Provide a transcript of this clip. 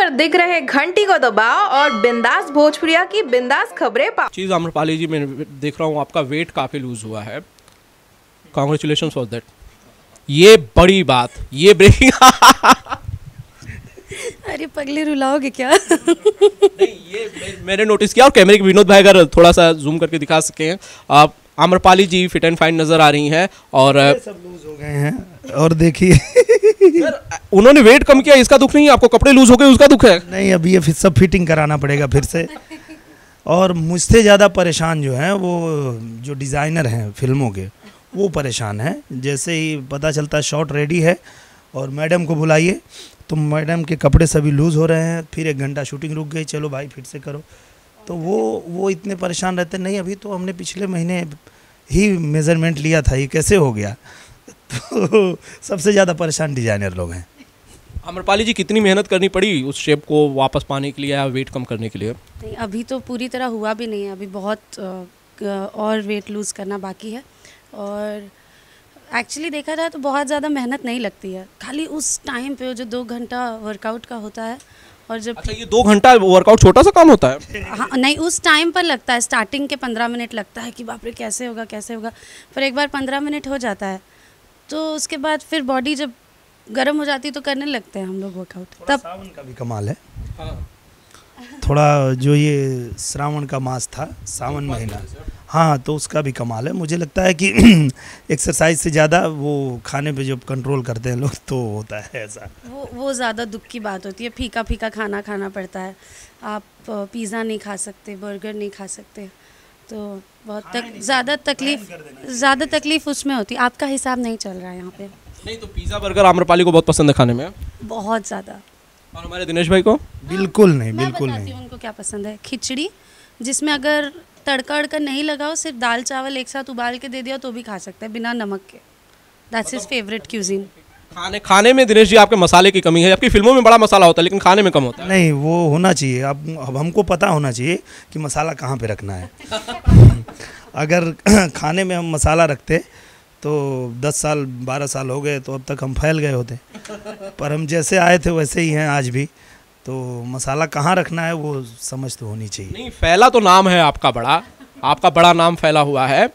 पर दिख रहे घंटी को दबाओ और बिंदास भोजपुरिया की बिंदास खबरें पाओ चीज़ आम्रपाली जी मैं देख रहा हूँ आपका वेट काफ़ी लूज हुआ है। कॉन्ग्रेचुलेशन फॉर दैट ये बड़ी बात ये ब्रेकिंग अरे पगले रुलाओगे क्या? नहीं ये मैंने नोटिस किया और कैमरे के विनोद भाई अगर थोड़ा सा जूम करके दिखा सके हैं आप Amrapali ji fit and fine नज़र आ रही हैं और सब लूज हो गए हैं। और देखिए उन्होंने वेट कम किया इसका दुख नहीं है आपको कपड़े लूज हो गए उसका दुख है। नहीं अभी ये फिर सब फिटिंग कराना पड़ेगा फिर से। और मुझसे ज़्यादा परेशान जो हैं वो जो डिज़ाइनर हैं फ़िल्मों के वो परेशान हैं। जैसे ही पता चलता शॉट रेडी है और मैडम को बुलाइए तो मैडम के कपड़े सभी लूज़ हो रहे हैं फिर एक घंटा शूटिंग रुक गई चलो भाई फिर से करो। तो वो वो इतने परेशान रहते नहीं अभी तो हमने पिछले महीने ही मेज़रमेंट लिया था ये कैसे हो गया? तो सबसे ज़्यादा परेशान डिज़ाइनर लोग हैं। अमरपाली जी कितनी मेहनत करनी पड़ी उस शेप को वापस पाने के लिए या वेट कम करने के लिए? नहीं अभी तो पूरी तरह हुआ भी नहीं है। अभी बहुत और वेट लूज़ करना बाकी है। और एक्चुअली देखा जाए तो बहुत ज़्यादा मेहनत नहीं लगती है। खाली उस टाइम पे जो दो घंटा वर्कआउट का होता है और जब अच्छा ये दो घंटा वर्कआउट छोटा सा काम होता है? हाँ नहीं उस टाइम पर लगता है। स्टार्टिंग के पंद्रह मिनट लगता है कि बाप रे कैसे होगा कैसे होगा। पर एक बार पंद्रह मिनट हो जाता है। तो उसके बाद फिर बॉडी जब गर्म हो जाती है तो करने लगते हैं हम लोग वर्कआउट तब सावन का भी कमाल है। थोड़ा जो ये श्रावण का मास था सावन महीना। हाँ तो उसका भी कमाल है। मुझे लगता है कि एक्सरसाइज से ज़्यादा वो खाने पे जब कंट्रोल करते हैं लोग तो होता है ऐसा। वो वो ज़्यादा दुख की बात होती है। फीका फीका खाना खाना पड़ता है। आप पिज़्ज़ा नहीं खा सकते बर्गर नहीं खा सकते। तो बहुत तक ज़्यादा तकलीफ़ ज़्यादा तकलीफ़ उसमें होती है। आपका हिसाब नहीं चल रहा है यहाँ पे। नहीं तो पिज़्ज़ा बर्गर आम्रपाली को बहुत पसंद है खाने में? बहुत ज़्यादा। और हमारे दिनेश भाई को? बिल्कुल नहीं बिल्कुल नहीं। उनको क्या पसंद है। खिचड़ी जिसमें अगर तड़का अड़का नहीं लगाओ सिर्फ़ दाल चावल एक साथ उबाल के दे दिया तो भी खा सकते हैं बिना नमक के। दैट्स हिज फेवरेट क्यूजिन खाने खाने में दिनेश जी आपके मसाले की कमी है आपकी फ़िल्मों में बड़ा मसाला होता है लेकिन खाने में कम होता है। नहीं वो होना चाहिए। अब अब हमको पता होना चाहिए कि मसाला कहाँ पे रखना है। अगर खाने में हम मसाला रखते तो 10 साल 12 साल हो गए तो अब तक हम फैल गए होते। पर हम जैसे आए थे वैसे ही हैं आज भी। तो मसाला कहाँ रखना है वो समझ तो होनी चाहिए। नहीं फैला तो नाम है आपका बड़ा। आपका बड़ा नाम फैला हुआ है।